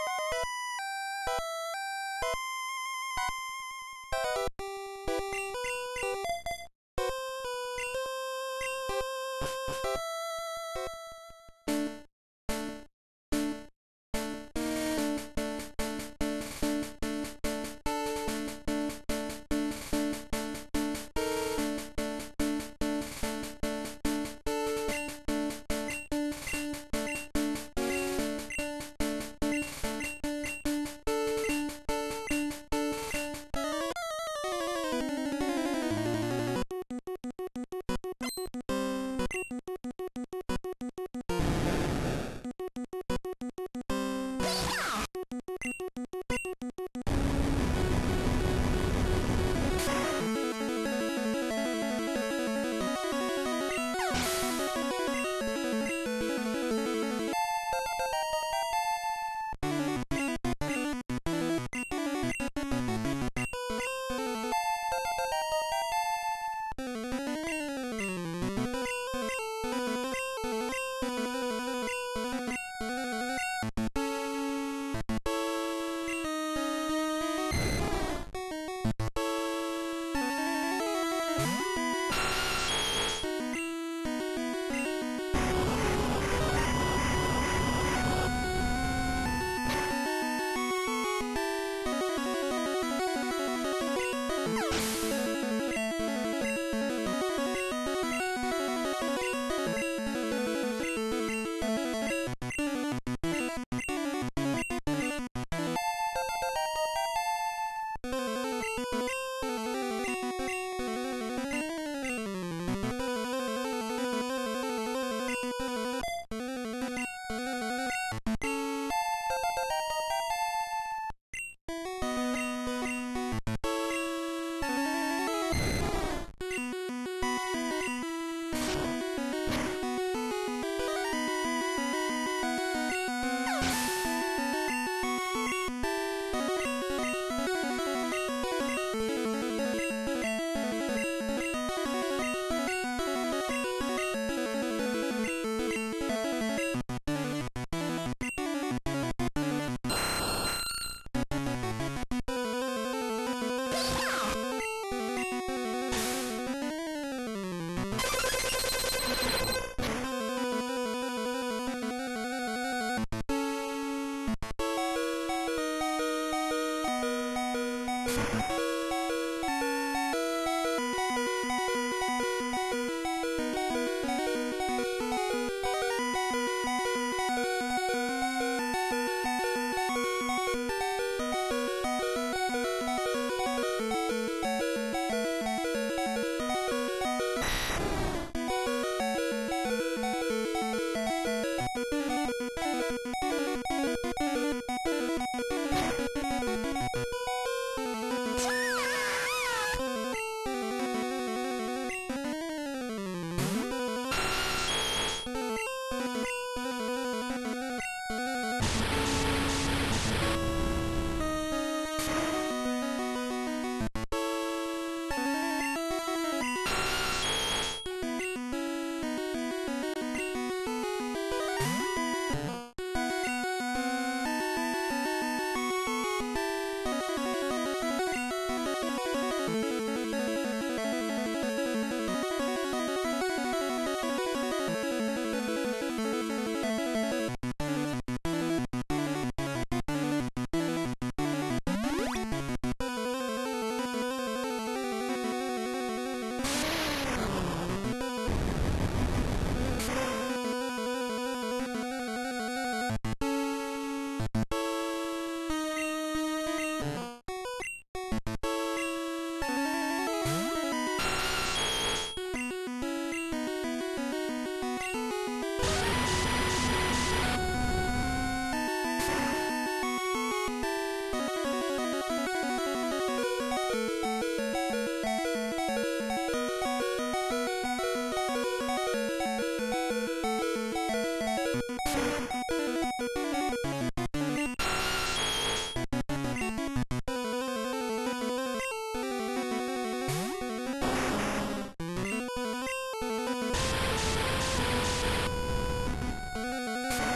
you「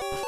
you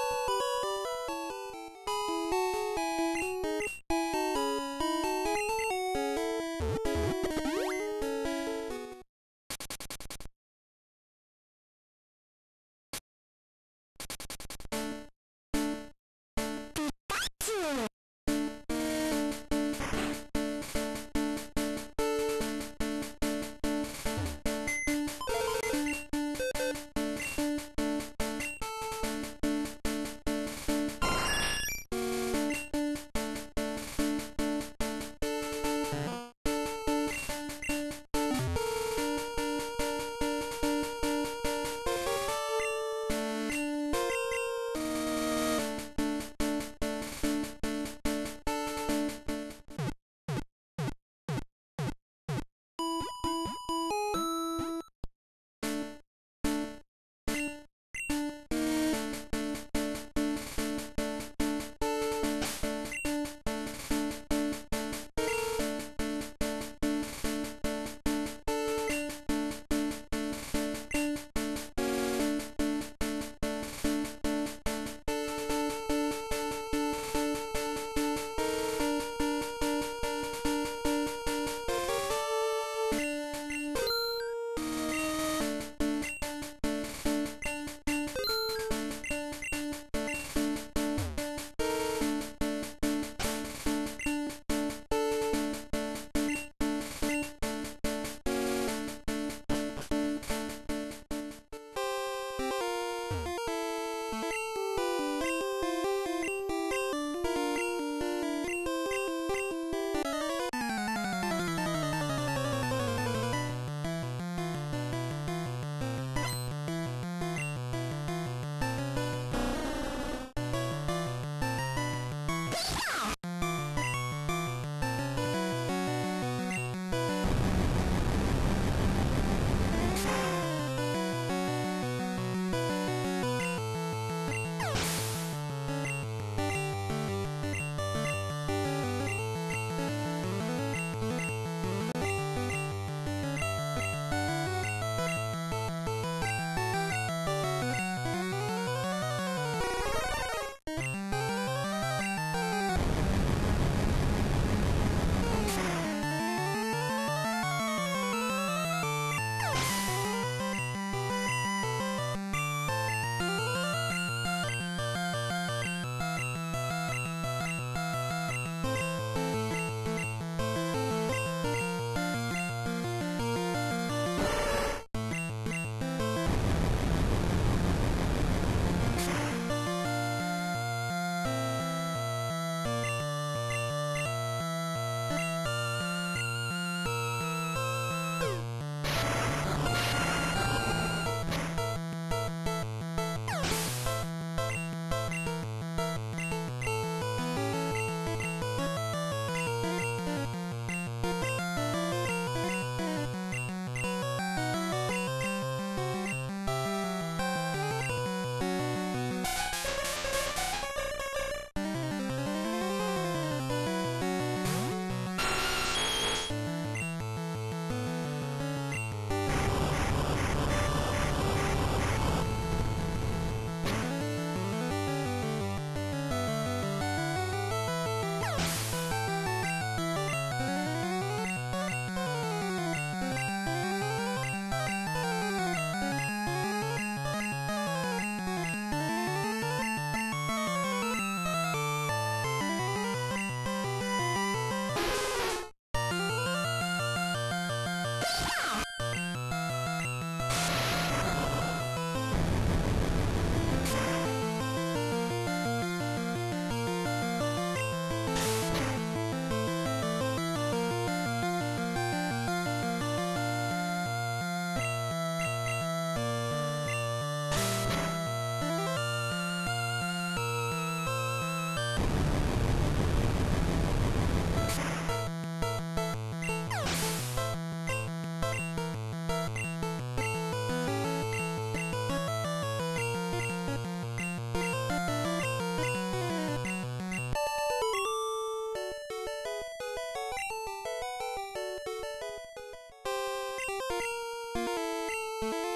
you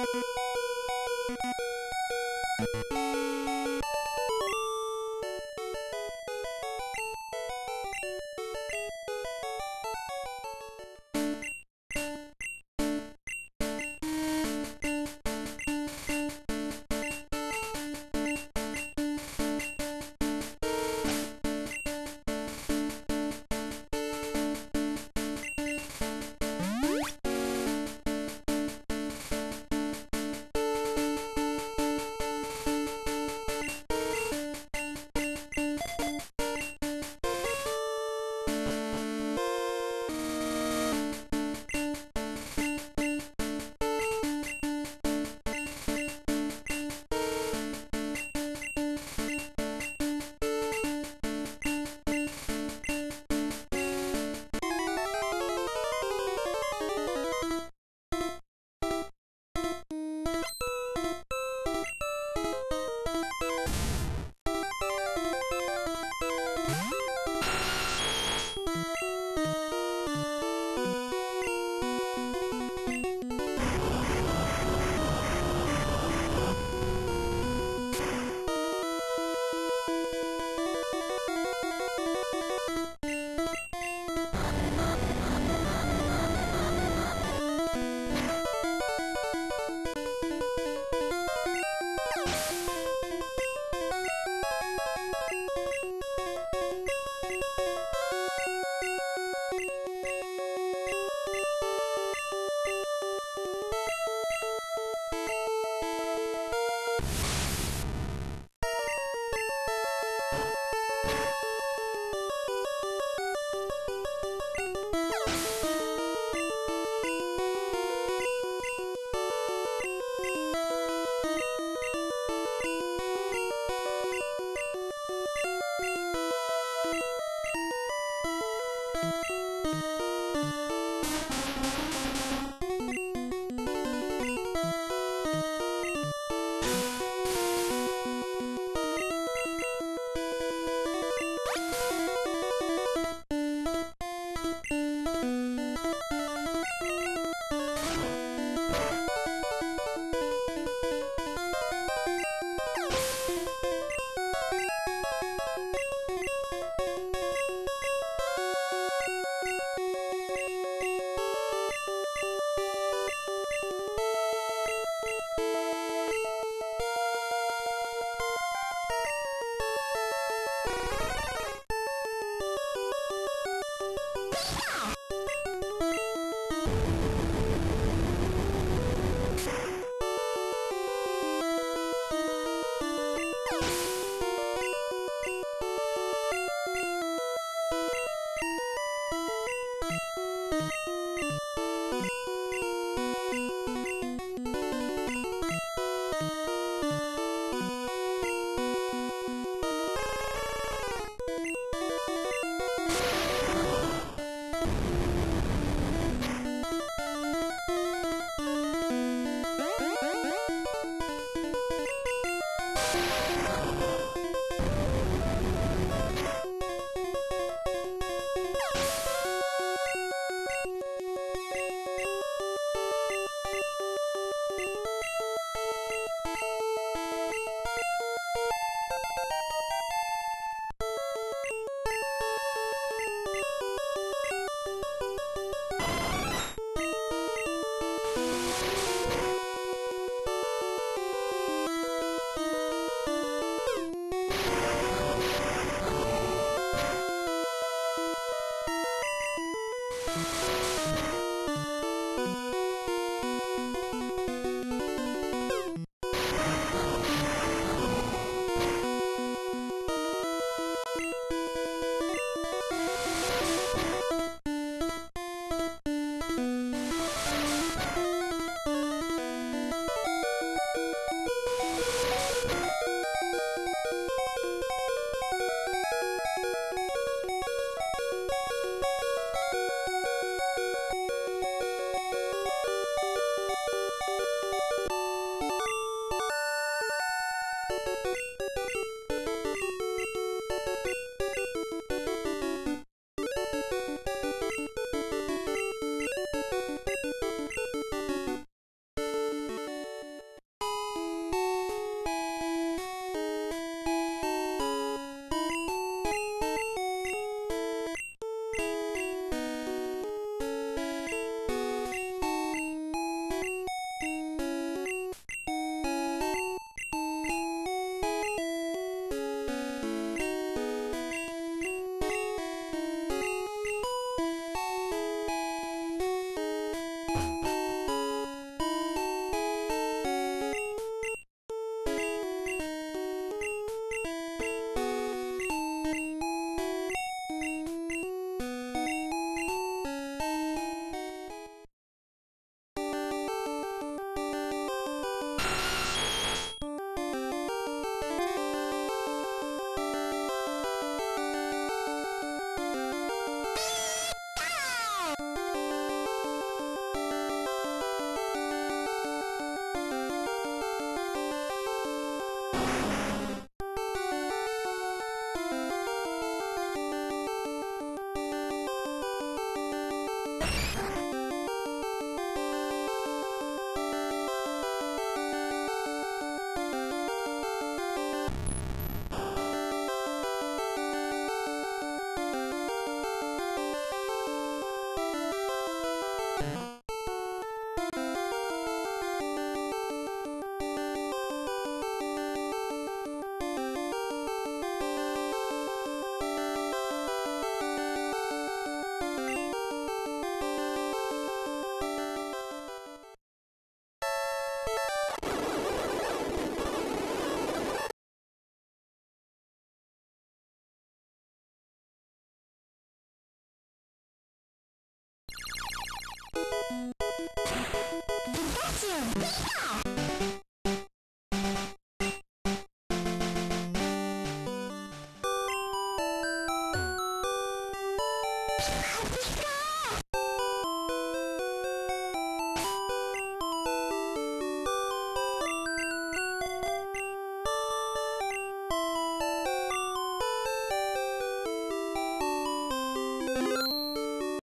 you